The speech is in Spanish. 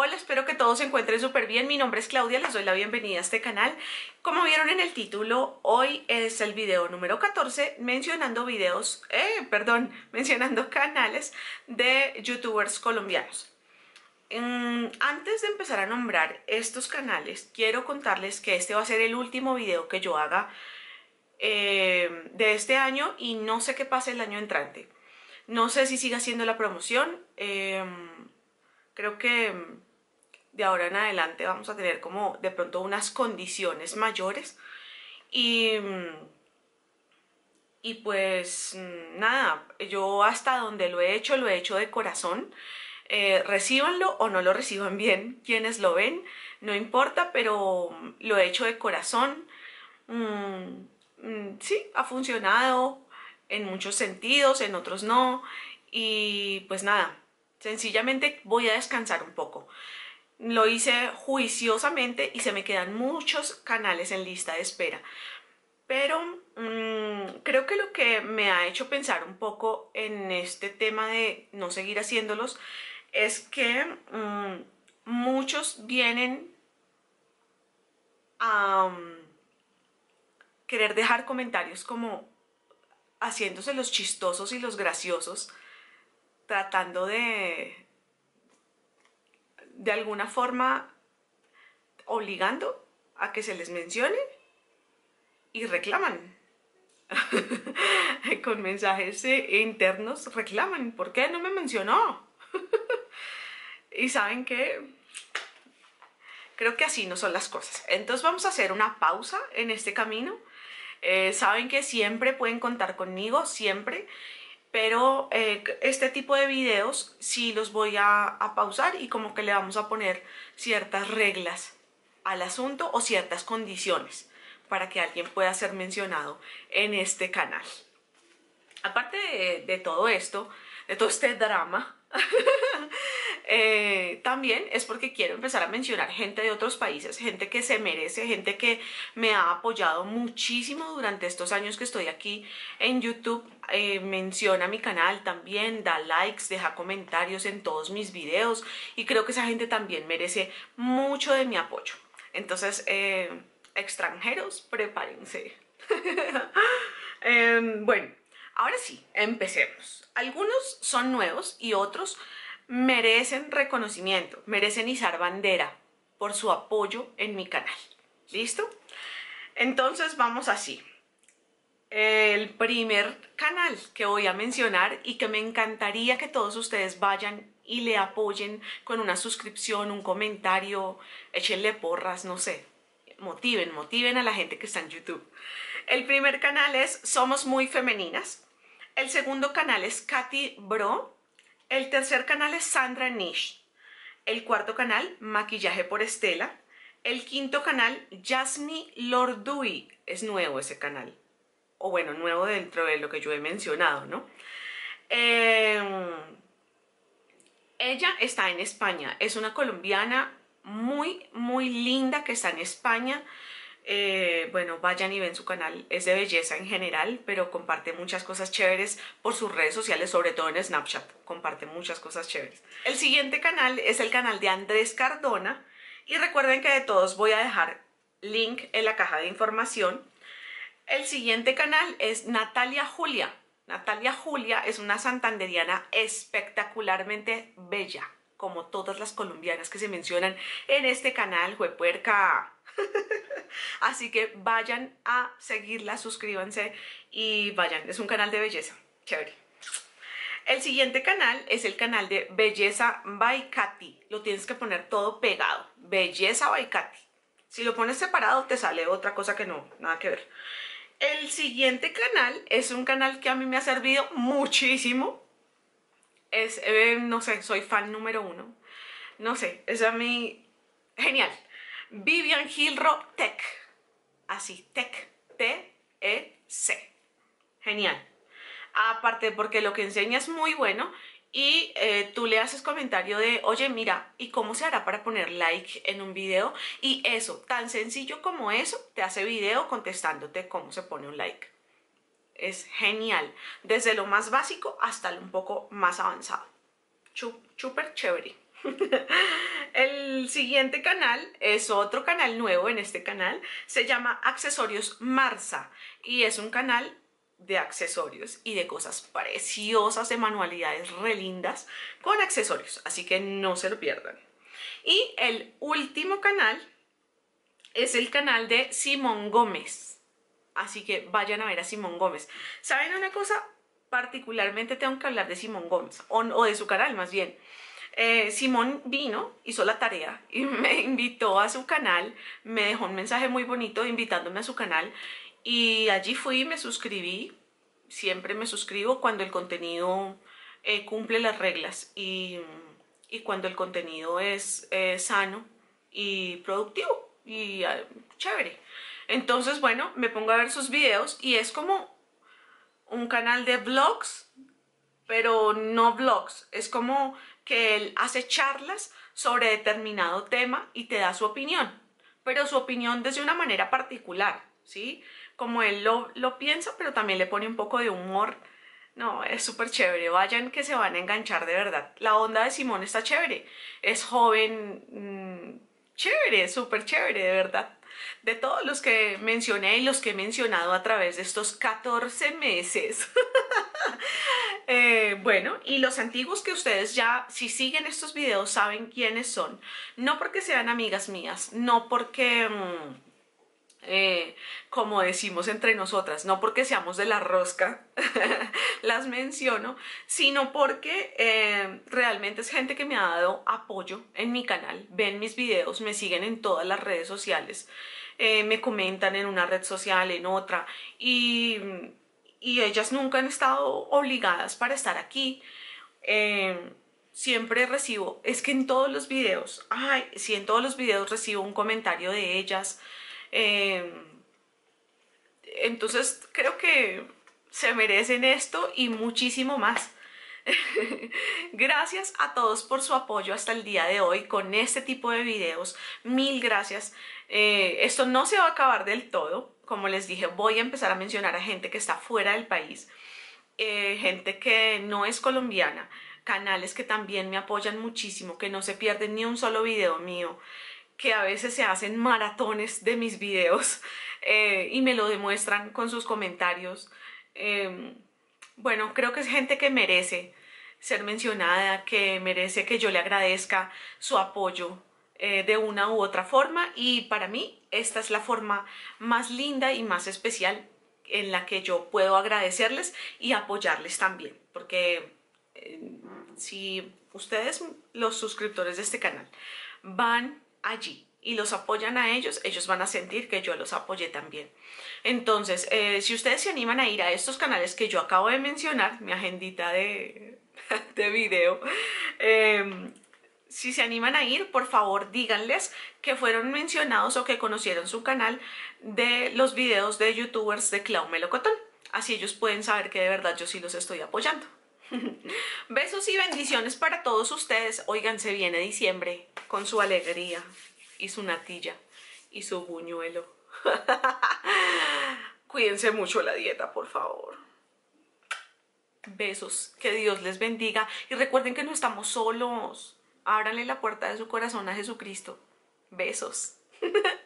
Hola, espero que todos se encuentren súper bien. Mi nombre es Claudia, les doy la bienvenida a este canal. Como vieron en el título, hoy es el video número 14 mencionando videos, eh, perdón, mencionando canales de youtubers colombianos. Mm, antes de empezar a nombrar estos canales, quiero contarles que este va a ser el último video que yo haga eh, de este año y no sé qué pase el año entrante. No sé si siga siendo la promoción. Em, creo que de ahora en adelante vamos a tener como de pronto unas condiciones mayores y, y pues nada, yo hasta donde lo he hecho, lo he hecho de corazón. Eh, recíbanlo o no lo reciban bien quienes lo ven, no importa, pero lo he hecho de corazón. Mm, mm, sí, ha funcionado en muchos sentidos, en otros no. Y pues nada, Sencillamente voy a descansar un poco. Lo hice juiciosamente y se me quedan muchos canales en lista de espera. Pero mm, creo que lo que me ha hecho pensar un poco en este tema de no seguir haciéndolos es que mm, muchos vienen a mm, querer dejar comentarios como haciéndose los chistosos y los graciosos tratando de, de alguna forma, obligando a que se les mencione y reclaman. Con mensajes eh, internos reclaman, ¿por qué no me mencionó? y saben que creo que así no son las cosas. Entonces vamos a hacer una pausa en este camino. Eh, saben que siempre pueden contar conmigo, siempre pero eh, este tipo de videos sí los voy a, pausar y como que le vamos a poner ciertas reglas al asunto o ciertas condiciones para que alguien pueda ser mencionado en este canal. Aparte de todo esto, de todo este drama, Eh, también es porque quiero empezar a mencionar gente de otros países, gente que se merece, gente que me ha apoyado muchísimo durante estos años que estoy aquí en YouTube. Eh, menciona mi canal también, da likes, deja comentarios en todos mis videos y creo que esa gente también merece mucho de mi apoyo. Entonces, eh, extranjeros, prepárense. Em, bueno, ahora sí, empecemos. Algunos son nuevos y otros merecen reconocimiento, merecen izar bandera por su apoyo en mi canal. ¿Listo? Entonces vamos así. El primer canal que voy a mencionar y que me encantaría que todos ustedes vayan y le apoyen con una suscripción, un comentario, échenle porras, no sé, motiven, motiven a la gente que está en YouTube. El primer canal es Somos Muy Femeninas. El segundo canal es Katy Bro. El tercer canal es Sandra Nish. El cuarto canal, Maquillaje por Estela. El quinto canal, Jasmine Lordui. Es nuevo ese canal. O bueno, nuevo dentro de lo que yo he mencionado, ¿no? Em, ella está en España. Es una colombiana muy, muy linda que está en España. Eh, bueno, vayan y ven su canal, es de belleza en general, pero comparte muchas cosas chéveres por sus redes sociales, sobre todo en Snapchat, comparte muchas cosas chéveres. El siguiente canal es el canal de Andrés Cardona y recuerden que de todos voy a dejar link en la caja de información. El siguiente canal es Natalia Julia. Natalia Julia es una santanderiana espectacularmente bella, como todas las colombianas que se mencionan en este canal, juepuerca. Así que vayan a seguirla, suscríbanse y vayan. Es un canal de belleza. Chévere. El siguiente canal es el canal de Belleza by Katy. Lo tienes que poner todo pegado. Belleza by Katy. Si lo pones separado te sale otra cosa que no, nada que ver. El siguiente canal es un canal que a mí me ha servido muchísimo. Es, eh, no sé, soy fan número uno. No sé, es a mí genial. Vivian Gilro Tech. Así, Tech. T-E-C. Genial. Aparte porque lo que enseña es muy bueno y eh, tú le haces comentario de, oye, mira, ¿y cómo se hará para poner like en un video? Y eso, tan sencillo como eso, te hace video contestándote cómo se pone un like. Es genial, desde lo más básico hasta lo un poco más avanzado. Súper chévere. El siguiente canal es otro canal nuevo en este canal, se llama Accesorios Marza y es un canal de accesorios y de cosas preciosas, de manualidades re lindas con accesorios, así que no se lo pierdan. Y el último canal es el canal de Simón Gómez, así que vayan a ver a Simón Gómez. ¿Saben una cosa? Particularmente tengo que hablar de Simón Gómez, o, de su canal más bien. Eh, Simón vino, hizo la tarea y me invitó a su canal, me dejó un mensaje muy bonito invitándome a su canal y allí fui, me suscribí, siempre me suscribo cuando el contenido eh, cumple las reglas y, cuando el contenido es sano y productivo y ah, chévere. Entonces, bueno, me pongo a ver sus videos y es como un canal de vlogs, pero no vlogs, es como que él hace charlas sobre determinado tema y te da su opinión, pero su opinión desde una manera particular, ¿sí? Como él lo, piensa, pero también le pone un poco de humor. No, es súper chévere. Vayan que se van a enganchar de verdad. La onda de Simón está chévere. Es joven, mm, chévere, súper chévere, de verdad. De todos los que mencioné y los que he mencionado a través de estos 14 meses. Eh, bueno, y los antiguos que ustedes ya, si siguen estos videos, saben quiénes son. No porque sean amigas mías, no porque... Mm, eh, como decimos entre nosotras, no porque seamos de la rosca, las menciono, sino porque eh, realmente es gente que me ha dado apoyo en mi canal, ven mis videos, me siguen en todas las redes sociales, me comentan en una red social, en otra, y y ellas nunca han estado obligadas para estar aquí. Eh, siempre recibo, es que en todos los videos, ay, sí, en todos los videos recibo un comentario de ellas. Eh, entonces creo que se merecen esto y muchísimo más. gracias a todos por su apoyo hasta el día de hoy con este tipo de videos. Mil gracias. Eh, esto no se va a acabar del todo como les dije, voy a empezar a mencionar a gente que está fuera del país, eh, gente que no es colombiana, canales que también me apoyan muchísimo, que no se pierden ni un solo video mío, que a veces se hacen maratones de mis videos eh, y me lo demuestran con sus comentarios. Em, bueno, creo que es gente que merece ser mencionada, que merece que yo le agradezca su apoyo, eh, de una u otra forma y para mí esta es la forma más linda y más especial en la que yo puedo agradecerles y apoyarles también porque eh, si ustedes los suscriptores de este canal van allí y los apoyan a ellos, ellos van a sentir que yo los apoyé también. Entonces, eh, si ustedes se animan a ir a estos canales que yo acabo de mencionar, mi agendita de, de video, si se animan a ir, por favor díganles que fueron mencionados o que conocieron su canal de los videos de youtubers de Clau Melocotón. Así ellos pueden saber que de verdad yo sí los estoy apoyando. Besos y bendiciones para todos ustedes. Oigan, se viene diciembre con su alegría y su natilla y su buñuelo. Cuídense mucho la dieta, por favor. Besos, que Dios les bendiga y recuerden que no estamos solos. Ábranle la puerta de su corazón a Jesucristo. Besos.